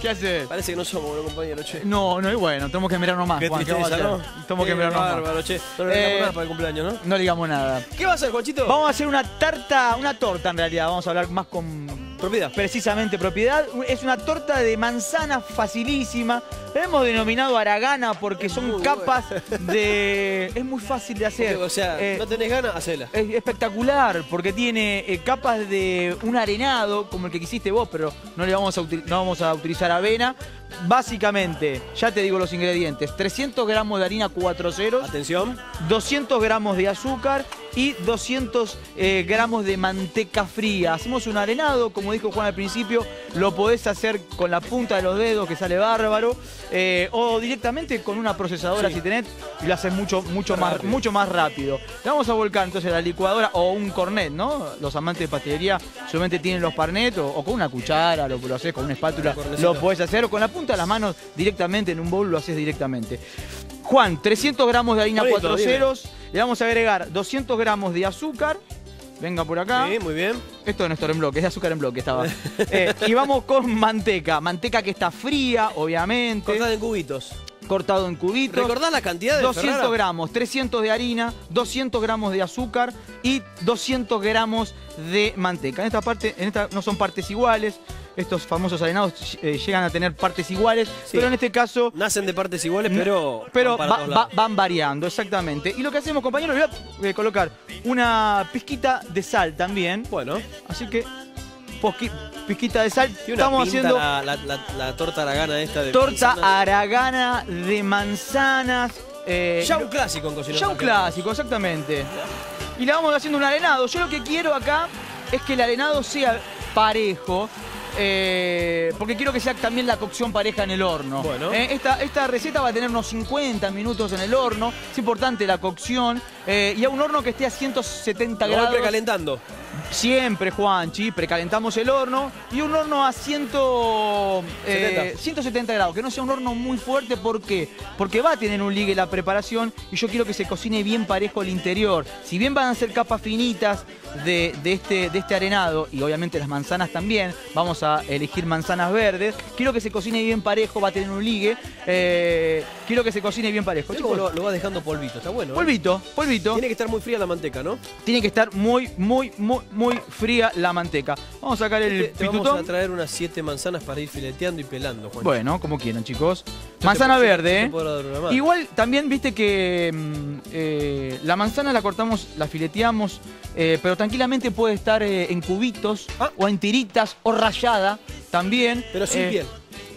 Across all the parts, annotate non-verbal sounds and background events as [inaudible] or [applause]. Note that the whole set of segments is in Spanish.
¿Qué haces? Parece que no somos buenos compañeros, che. No, no, y bueno, tenemos que mirarnos más, Qué Juan. ¿qué vamos a tristeza, hacer? ¿no? Tenemos que Qué mirarnos más. bárbaro, che. No le regalamos nada para el cumpleaños, ¿no? No digamos nada. ¿Qué va a hacer, Juanchito? Vamos a hacer una tarta, una torta en realidad. Vamos a hablar más con Propiedad. precisamente propiedad. Es una torta de manzana facilísima. Hemos denominado aragana porque son Muy capas de... Es muy fácil de hacer. O sea, Eh, no tenés ganas, hacela. es espectacular porque tiene eh, capas de un arenado como el que quisiste vos, pero no le vamos a, no vamos a utilizar avena. Básicamente, ya te digo los ingredientes: 300 gramos de harina 4 ceros, Atención. 200 gramos de azúcar y 200 eh, gramos de manteca fría. Hacemos un arenado, como dijo Juan al principio, lo podés hacer con la punta de los dedos, que sale bárbaro, eh, o directamente con una procesadora Sí. si tenés, y lo haces mucho, mucho, más, Rápido. mucho más rápido. Le vamos a volcar entonces la licuadora o un cornet, ¿no? Los amantes de pastelería solamente tienen los parnet o, o con una cuchara, lo, lo haces con una espátula, Un lo podés hacer, o con la punta de las manos directamente en un bowl lo haces directamente. Juan, 300 gramos de harina Bonito, 4 dime. ceros, le vamos a agregar 200 gramos de azúcar. Venga por acá. Sí, muy bien. Esto de Néstor en bloque, es de azúcar en bloque estaba. [laughs] Eh, y vamos con manteca. Manteca que está fría, obviamente. Cortada en cubitos. Cortado en cubitos. ¿Recordás la cantidad de 200 Ferrara? gramos, 300 de harina, 200 gramos de azúcar y 200 gramos de manteca. En esta parte, en esta no son partes iguales. Estos famosos arenados eh, llegan a tener partes iguales, Sí. pero en este caso Nacen de partes iguales, pero. pero van va- va- variando, exactamente. Y lo que hacemos, compañeros, voy a eh, colocar una pizquita de sal también. Bueno, Así que, pizquita de sal. Estamos haciendo la, la, la- la torta aragana esta de. torta manzana. aragana de manzanas. eh, Ya un clásico en ya un clásico, exactamente. Y le vamos haciendo un arenado. Yo lo que quiero acá es que el arenado sea parejo. Eh, porque quiero que sea también la cocción pareja en el horno. Bueno. Eh, esta, esta receta va a tener unos 50 minutos en el horno. Es importante la cocción. eh, y a un horno que esté a 170 Lo voy grados. precalentando. Siempre, Juanchi, precalentamos el horno y un horno a 100, eh, 70. 170 grados, que no sea un horno muy fuerte, ¿por qué? Porque va a tener un ligue la preparación y yo quiero que se cocine bien parejo el interior. Si bien van a ser capas finitas de, de este, de este arenado y obviamente las manzanas también, vamos a elegir manzanas verdes, quiero que se cocine bien parejo, va a tener un ligue, eh, quiero que se cocine bien parejo. Chicos, lo, lo vas dejando polvito, está bueno. ¿eh? polvito, polvito. Tiene que estar muy fría la manteca, ¿no? Tiene que estar muy, muy, muy, muy fría la manteca. Vamos a sacar el Te, te vamos a traer unas siete manzanas para ir fileteando y pelando, Juan. Bueno, como quieran, chicos. Manzana verde, ¿eh? mano. Igual también viste que mm, eh, la manzana la cortamos, la fileteamos, eh, pero tranquilamente puede estar eh, en cubitos Ah. o en tiritas o rayada también. Pero sin Eh, piel.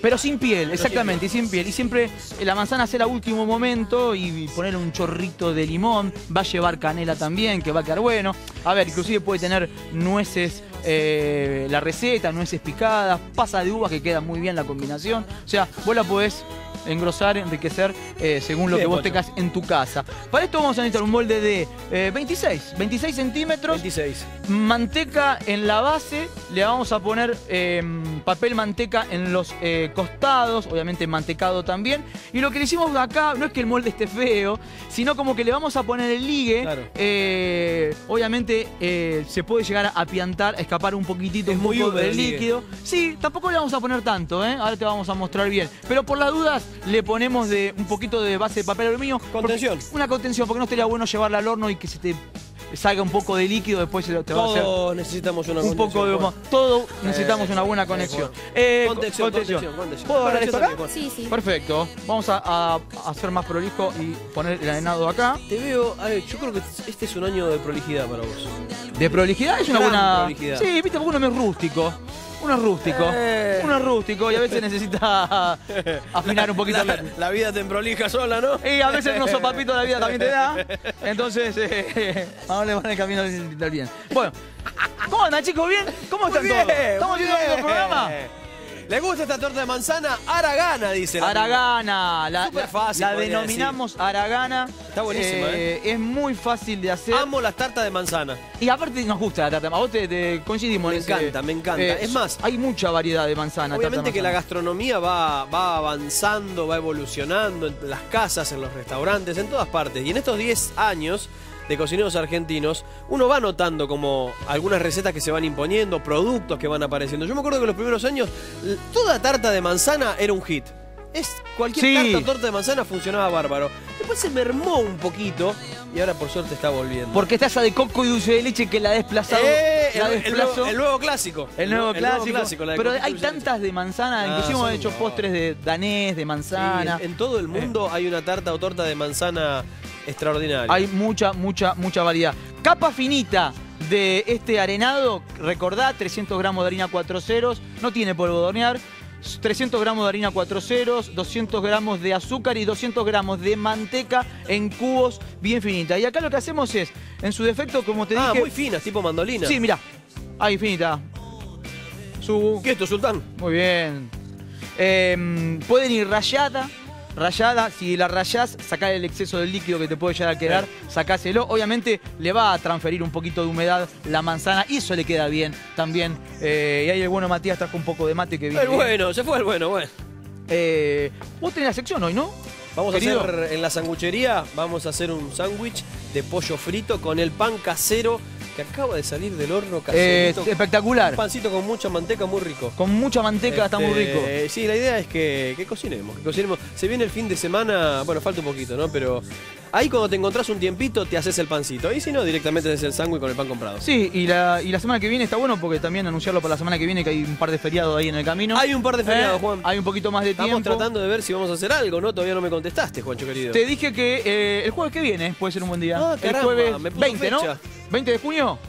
Pero sin piel, exactamente, y sin piel. Y siempre eh, la manzana a último momento y poner un chorrito de limón. Va a llevar canela también, que va a quedar bueno. A ver, inclusive puede tener nueces, eh, la receta, nueces picadas, pasa de uvas que queda muy bien la combinación. O sea, vos la podés engrosar, enriquecer eh, según lo que vos tengas en tu casa. Para esto vamos a necesitar un molde de eh, 26, 26 centímetros. 26. Manteca en la base, le vamos a poner eh, papel manteca en los eh, costados, obviamente mantecado también. Y lo que le hicimos acá no es que el molde esté feo, sino como que le vamos a poner el ligue. Claro. Obviamente se puede llegar a apiantar, a escapar un poquitito Es un muy poco del líquido. Sí, tampoco le vamos a poner tanto, ¿eh? ahora te vamos a mostrar bien. Pero por las dudas le ponemos de un poquito de base de papel aluminio. porque- Contención. Una contención, porque no estaría bueno llevarla al horno y que se te salga un poco de líquido, después te va a hacer Todos necesitamos una un poco de contención, humo. Todo necesitamos Eh, una buena eh, conexión. Juan. Eh, Contención, contención. contención, contención. ¿Puedo agarrar esto acá? Sí, sí. Perfecto. Vamos a, a- a hacer más prolijo y poner el arenado acá. Te veo, a ver, yo creo que este es un año de prolijidad para vos. De prolijidad es una Gran buena. prolijidad. Sí, viste, porque uno es rústico. Uno es rústico. Eh. Uno es rústico y a veces necesita [laughs] afinar un poquito La, la. la vida te prolija sola, ¿no? Y a veces unos sopapitos de la vida también te da. Entonces, eh, [laughs] vamos a levantar el camino bien. Bueno, ¿cómo andan, chicos? ¿Bien? ¿Cómo están bien, todos? ¿Estamos bien. el programa? ¿Le gusta esta torta de manzana? Aragana, dice la Aragana, la, Súper la- fácil, la podría denominamos Aragana. Está buenísima, Eh, Es muy fácil de hacer. Amo las tartas de manzana. Y aparte nos gusta la tarta. A vos te, te coincidimos Me en ese- encanta, me encanta. Es más, hay mucha variedad de manzana. tarta Obviamente que la gastronomía va, va avanzando, va evolucionando en las casas, en los restaurantes, en todas partes. Y en estos 10 años de cocineros argentinos, uno va notando como algunas recetas que se van imponiendo, productos que van apareciendo. Yo me acuerdo que los primeros años, toda tarta de manzana era un hit. Es, cualquier Sí. tarta o torta de manzana funcionaba bárbaro. Después se mermó un poquito y ahora por suerte está volviendo. Porque está esa de coco y dulce de leche que la ha desplazado. Eh, la el, el desplazó. nuevo, el nuevo clásico. El nuevo clásico. la de pero hay tantas de manzana, Ah, inclusive hemos hecho postres de danés, de Sí, manzana. en, en todo el mundo hay una tarta o torta de manzana extraordinaria. Hay mucha, mucha, mucha variedad. Capa finita de este arenado, recordá, 300 gramos de harina 4 ceros, no tiene polvo de hornear. 300 gramos de harina 4 ceros, 200 gramos de azúcar y 200 gramos de manteca en cubos bien finita. Y acá lo que hacemos es, en su defecto, como te ah, dije... muy finas, tipo mandolina. Sí, mirá. Ahí, finita. Su... ¿Qué es esto, Sultán? Muy bien. Em, pueden ir rayada. Rayada, si la rayás, sacá el exceso del líquido que te puede llegar a quedar, sacáselo. Obviamente le va a transferir un poquito de humedad la manzana y eso le queda bien también. Eh, y ahí el bueno Matías trajo un poco de mate que viene. El bueno, se fue el bueno, bueno. Eh, vos tenés la sección hoy, ¿no? Vamos Querido. a hacer en la sanguchería, vamos a hacer un sándwich de pollo frito con el pan casero que acaba de salir del horno Eh, caserito. espectacular. un pancito con mucha manteca muy rico. Con mucha manteca, está muy rico. Este, Sí, la idea es que, que cocinemos, que cocinemos. Se viene el fin de semana, bueno, falta un poquito, ¿no? Pero ahí cuando te encontrás un tiempito, te haces el pancito. Y si no, directamente haces el sándwich con el pan comprado. Sí, y la, y la semana que viene está bueno porque también anunciarlo para la semana que viene que hay un par de feriados ahí en el camino. Hay un par de feriados, Eh, Juan. Hay un poquito más de Estamos tiempo. tratando de ver si vamos a hacer algo, ¿no? Todavía no me contestaste, Juancho querido. Te dije que eh, el jueves que viene puede ser un buen día. Ah, el caramba, jueves me puso 20, ¿no? Fecha. 20 de junio.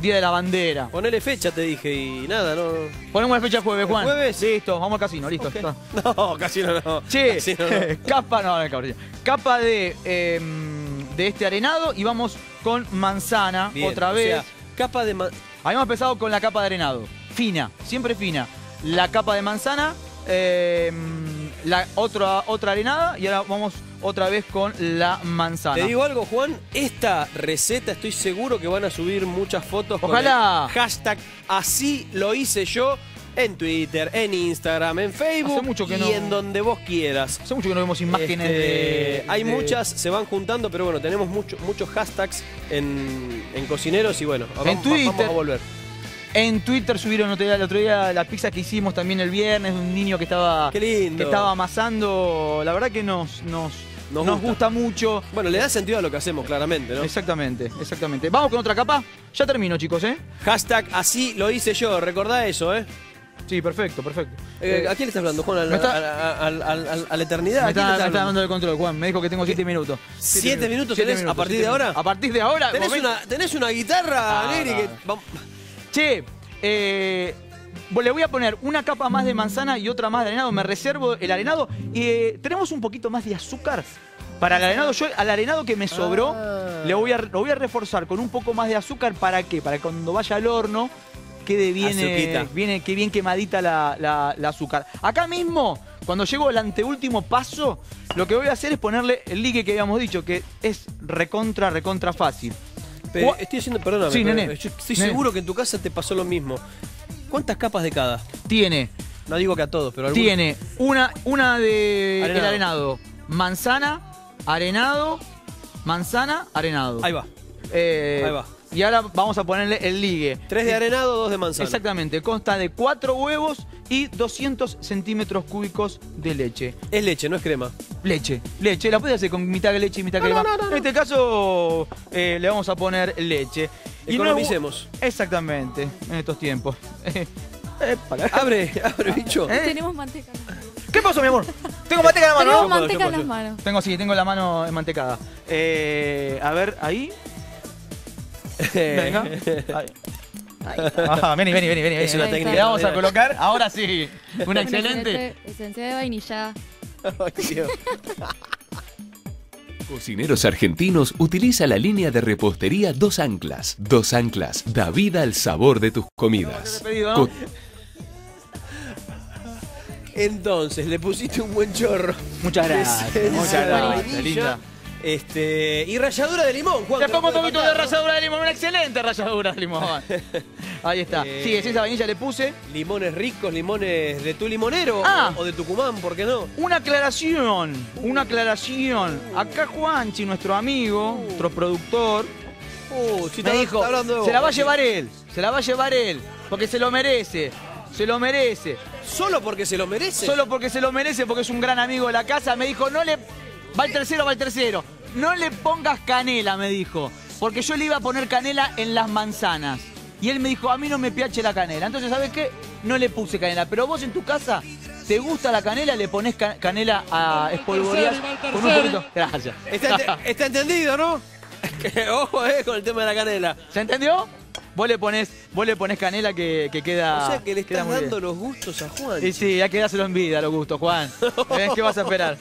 Día de la bandera. Ponele fecha, te dije, y nada, no. Ponemos la fecha jueves, ¿El Juan. jueves? Listo, vamos al casino, listo. Está. [laughs] No, casi no. Che, Casi no, [laughs] capa, no, no, cabrón. Capa de, em, de este arenado y vamos con manzana Bien, otra o vez. sea, capa de Habíamos empezado con la capa de arenado. Fina, siempre fina. La capa de manzana, em, la otra, otra arenada y ahora vamos otra vez con la manzana. Te digo algo, Juan, esta receta estoy seguro que van a subir muchas fotos Ojalá. con el hashtag así lo hice yo en Twitter, en Instagram, en Facebook Hace mucho que y no- en donde vos quieras. Hace mucho que no vemos imágenes Este, de. Hay de- muchas, se van juntando, pero bueno, tenemos mucho- muchos hashtags en, en cocineros y bueno, vamos, vamos Twitter. a volver. En Twitter subieron el otro día, el otro día la pizza que hicimos también el viernes, de un niño que estaba, Qué lindo. que estaba amasando. La verdad que nos, nos, Nos nos, gusta. gusta. mucho. Bueno, le da sentido a lo que hacemos, claramente, ¿no? Exactamente, exactamente. Vamos con otra capa. Ya termino, chicos, ¿eh? Hashtag así lo hice yo, recordá eso, ¿eh? Sí, perfecto, perfecto. Eh, Eh, ¿A quién le estás hablando, Juan? ¿A, me está- a- la eternidad? me ¿A quién está, me dando el control, Juan. Me dijo que tengo siete minutos. ¿Siete minutos Siete tenés a partir de ahora? minutos. A partir de ahora. ¿Tenés una, ¿Tenés una guitarra, Ah, que- Che, eh, le voy a poner una capa más de manzana y otra más de arenado. Me reservo el arenado. Y eh, tenemos un poquito más de azúcar. Para el arenado, yo al arenado que me sobró, Ah. le voy a, lo voy a reforzar con un poco más de azúcar. ¿Para qué? Para que cuando vaya al horno quede bien, eh, Azuquita. viene, que bien quemadita la, la- la azúcar. Acá mismo, cuando llego al anteúltimo paso, lo que voy a hacer es ponerle el ligue que habíamos dicho, que es recontra, recontra fácil. Estoy haciendo, perdóname, Sí, pero nene. yo estoy Nene. seguro que en tu casa te pasó lo mismo. ¿Cuántas capas de cada? Tiene No digo que a todos, pero algunos. Tiene una, una de Arenado. el arenado, manzana, arenado, manzana, arenado. Ahí va. Eh, ahí va. Y ahora vamos a ponerle el ligue. Tres de arenado, dos de manzana. Exactamente, consta de cuatro huevos y 200 centímetros cúbicos de leche. Es leche, no es crema. Leche, leche, la puedes hacer con mitad de leche y mitad No, crema. no, no, no. En este caso eh, le vamos a poner leche. Y no Economicemos. Exactamente, en estos tiempos. [laughs] [laughs] Abre, abre, bicho. ¿Eh? Tenemos manteca. ¿Qué pasó, mi amor? Tengo manteca en la mano. Puedo, manteca en las manos. Tengo, sí, tengo la mano enmantecada. Eh, a ver, ahí. Venga. [laughs] Ahí. Ajá, vení, vení, vení, vení. Es una técnica. Le vamos a colocar, ahora sí, una Una excelente. Esencia de vainilla. Ay, Dios. Cocineros Argentinos utiliza la línea de repostería Dos Anclas. Dos Anclas da vida al sabor de tus comidas. Entonces, le pusiste un buen chorro. Muchas [laughs] gracias, muchas gracias, linda. Este, y ralladura de limón, Juan. No pongo un poquito de ralladura de limón, una excelente ralladura de limón. [laughs] Ahí está. Eh, Sí, de vainilla le puse. Limones ricos, limones de tu limonero Ah. o de Tucumán, ¿por qué no? Una aclaración, una aclaración. Acá Juanchi, nuestro amigo, nuestro productor, Uh, si me dijo, hablando se la va a llevar él, se la va a llevar él, porque se lo merece, se lo merece. Solo porque se lo merece. Solo porque se lo merece, porque es un gran amigo de la casa, me dijo, no le... Va el tercero, va el tercero. No le pongas canela, me dijo, porque yo le iba a poner canela en las manzanas. Y él me dijo, a mí no me piache la canela. Entonces, ¿sabes qué? No le puse canela. Pero vos en tu casa, ¿te gusta la canela? Le pones ca- canela a espolvorear con un poquito... Gracias. Está, ente- está entendido, ¿no? Que [laughs] [laughs] Ojo, eh, con el tema de la canela. ¿Se entendió? Vos le ponés, vos le ponés canela que, que queda. o sea que le estás dando los gustos a Juan. Y sí, hay que dárselo en vida, los gustos, Juan. [laughs] ¿Eh? ¿Qué vas a esperar?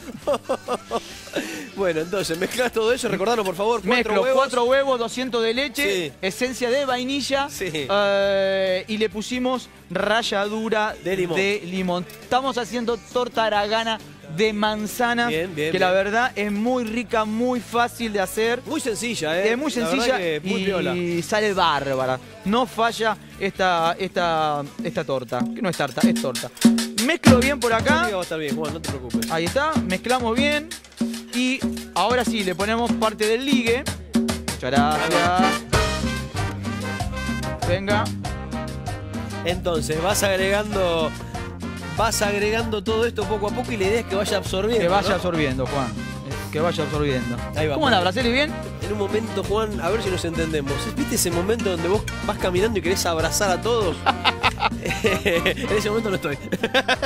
bueno, entonces, mezclas todo eso, recordanos por favor, cuatro Mezclo huevos. cuatro huevos, 200 de leche, Sí. esencia de vainilla Sí. eh, y le pusimos ralladura De limón. limón. Estamos haciendo torta aragana de manzanas, Bien, bien, que la verdad es muy rica, muy fácil de hacer. Muy sencilla, ¿eh? Es muy sencilla muy y sale bárbara. No falla esta, esta, esta torta. Que no es tarta, es torta. Mezclo bien por acá. Va a estar bien, Juan, no te preocupes. Ahí está, mezclamos bien. Y ahora sí, le ponemos parte del ligue. Muchas gracias. Venga. Entonces, vas agregando. Vas agregando todo esto poco a poco y la idea es que vaya absorbiendo. Que vaya ¿no? absorbiendo, Juan. Que vaya absorbiendo. Ahí va, ¿Cómo anda, Juan. Braceli? ¿Bien? En un momento, Juan, a ver si nos entendemos. ¿Viste ese momento donde vos vas caminando y querés abrazar a todos? [laughs] [laughs] en ese momento no estoy.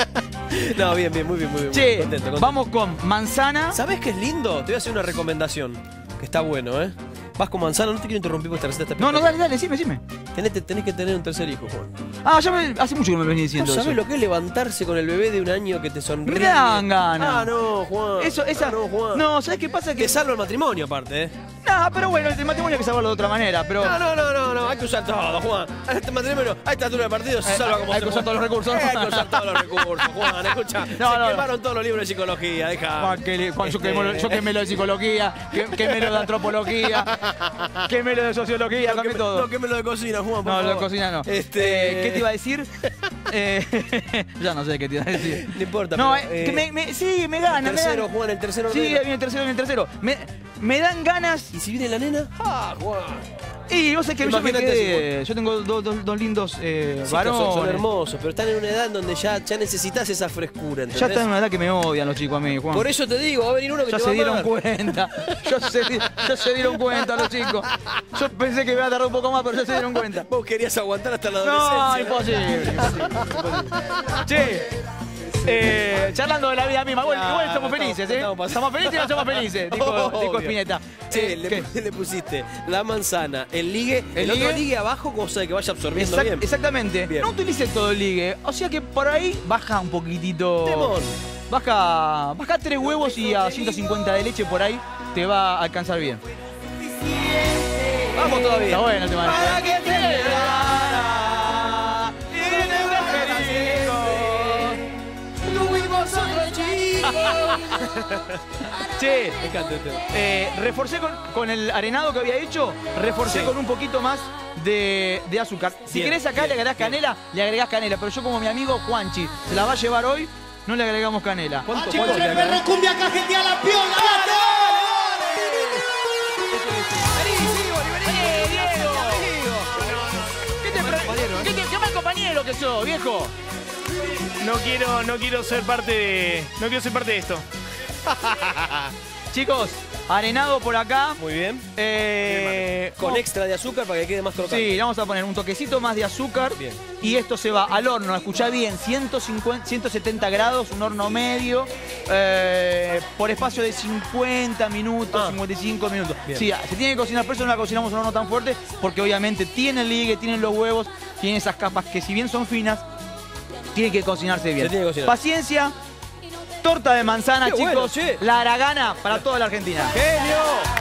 [laughs] no, bien, bien, muy bien, muy bien. Che, contento, contento. vamos con manzana. ¿Sabés qué es lindo? Te voy a hacer una recomendación. Que está bueno, ¿eh? Vas con manzana, no te quiero interrumpir porque esta receta está No, no, dale, dale, decime, decime. Tenés, tenés que tener un tercer hijo, Juan. Ah, ya me, hace mucho que me venís ¿No diciendo sabés eso. lo que es levantarse con el bebé de un año que te sonríe? Me dan ganas. Ah, no, Juan. Eso, esa. Ah, no, Juan. No, ¿sabes qué pasa? Que. Te salva el matrimonio, aparte, ¿eh? No, pero bueno, el matrimonio hay que salvarlo de otra manera, pero. No, no, no, no, no, hay que usar todo, Juan. Este matrimonio, a esta altura del partido se Eh, salva como hay que usar todos los recursos. Hay que usar todos los recursos, Juan, escucha. [laughs] No, se no, no. quemaron todos los libros de psicología, deja. Juan, que le- Juan, yo, Este- quemé, yo quemé lo de psicología, que- quemé lo de antropología, [laughs] quemé lo de sociología, No, cambié que me- todo. No, que me lo de cocina, Juan, por No, lo de favor. cocina no. Este... Eh, ¿Qué te iba a decir? [laughs] Eh, [laughs] ya no sé qué te iba a decir. No importa, No, pero, eh, eh, que me, me- sí, me gana, El me tercero, dan. Juan, el tercero. Sí, ahí viene el tercero, viene el tercero. Me, me dan ganas. ¿Y si viene la nena? ¡Ah, Juan! Y vos sabés que yo me quedé. Yo tengo dos, dos- dos lindos eh, Sí, varones. son, son hermosos, pero están en una edad donde ya, ya necesitas esa frescura, ¿entendés? Ya están en una edad que me odian los chicos a mí, Juan. Por eso te digo, va a venir uno que Ya te se va a dieron cuenta. [laughs] Ya se, ya se dieron cuenta los chicos. Yo pensé que iba a tardar un poco más, pero ya se dieron cuenta. Vos querías aguantar hasta la No, adolescencia. imposible. imposible, [laughs] imposible. Che, eh, charlando de la vida misma. Ah, igual no, felices, no, ¿eh? estamos felices y no somos felices, dijo, [laughs] dijo Spinetta. Che, Eh, le, pusiste la manzana, el ligue, el, El otro ligue. abajo, cosa de que vaya absorbiendo Exact- bien. Exactamente. Bien. No utilice todo el ligue. O sea que por ahí baja un poquitito. Temón. Baja, baja tres huevos y a 150 de leche por ahí te va a alcanzar bien. Vamos todavía. Está bueno el tema. Che, Me encanta este. eh, reforcé con, con el arenado que había hecho, reforcé Sí. con un poquito más de, de azúcar. Si Bien, querés acá bien, le agregás bien. canela, le agregás canela. Pero yo como mi amigo Juanchi se la va a llevar hoy, no le agregamos canela. ¿Cuánto, Chicos, cuánto el perro cumbia cajetea la piola. ¡Eh, Diego! ¿Qué te pre- compañero, ¿eh? ¿Qué, te- qué mal compañero que sos, viejo? No quiero, no quiero ser parte de. No quiero ser parte de esto. [laughs] Chicos, arenado por acá. Muy bien. Eh, Con extra de azúcar para que quede más crocante. Sí, le vamos a poner un toquecito más de azúcar. Bien. Y esto se va al horno, escuchá bien, 150, 170 grados, un horno medio, eh, por espacio de 50 minutos, Ah. 55 minutos. Bien. Sí, se tiene que cocinar, por eso no la cocinamos en un horno tan fuerte, porque obviamente tiene el ligue, tienen los huevos, tiene esas capas que si bien son finas, tiene que cocinarse bien. Se tiene que cocinar. Paciencia, torta de manzana, Qué chicos, bueno, la aragana para toda la Argentina. ¡Genio!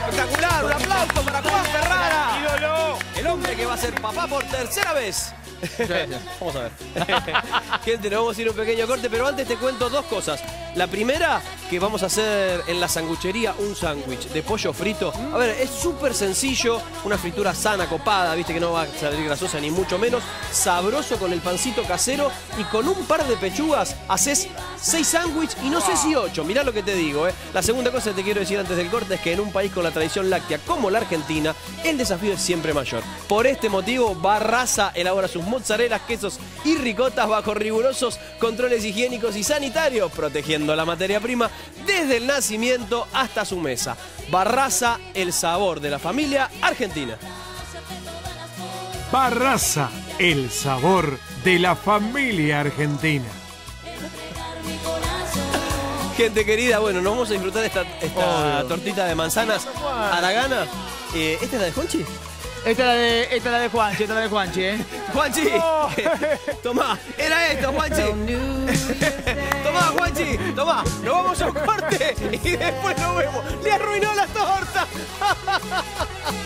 ¡Espectacular! ¡Un aplauso para Juan Ferrara! ¡Ídolo! El hombre que va a ser papá por tercera vez. Gracias. Vamos a ver. [laughs] Gente, nos vamos a ir a un pequeño corte, pero antes te cuento dos cosas. La primera, que vamos a hacer en la sanguchería un sándwich de pollo frito. A ver, es súper sencillo, una fritura sana, copada, viste que no va a salir grasosa ni mucho menos. Sabroso con el pancito casero y con un par de pechugas haces seis sándwiches y no sé si ocho. Mirá lo que te digo, ¿eh? La segunda cosa que te quiero decir antes del corte es que en un país con la tradición láctea como la Argentina, el desafío es siempre mayor. Por este motivo, Barraza elabora sus mozzarelas, quesos y ricotas bajo rigurosos controles higiénicos y sanitarios, protegiendo la materia prima desde el nacimiento hasta su mesa. Barraza, el sabor de la familia argentina. Barraza, el sabor de la familia argentina. Gente querida, bueno, nos vamos a disfrutar esta, esta tortita de manzanas aragana. Eh, ¿Esta es la de Juanchi? Esta es la de, esta es la de Juanchi, esta es la de Juanchi, ¿eh? Juanchi, [laughs] tomá, era esto, Juanchi. [laughs] tomá, Juanchi, tomá, nos vamos a un corte y después nos vemos. Le arruinó la torta. [laughs]